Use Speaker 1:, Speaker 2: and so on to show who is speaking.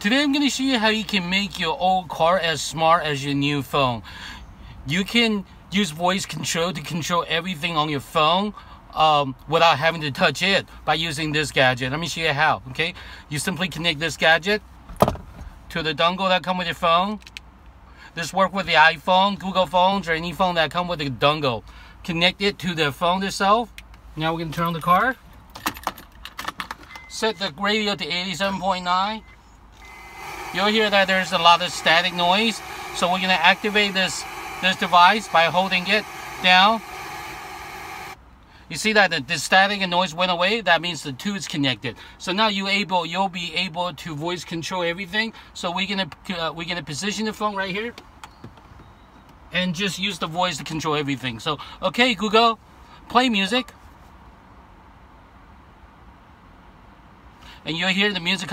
Speaker 1: Today I'm going to show you how you can make your old car as smart as your new phone. You can use voice control to control everything on your phone um, without having to touch it by using this gadget. Let me show you how, okay? You simply connect this gadget to the dongle that come with your phone. This work with the iPhone, Google phones, or any phone that come with a dongle. Connect it to the phone itself. Now we're going to turn on the car. Set the radio to 87.9 you'll hear that there's a lot of static noise. So we're going to activate this, this device by holding it down. You see that the, the static and noise went away? That means the two is connected. So now you able, you'll be able to voice control everything. So we're gonna uh, we're gonna position the phone right here, and just use the voice to control everything. So okay, Google, play music, and you'll hear the music.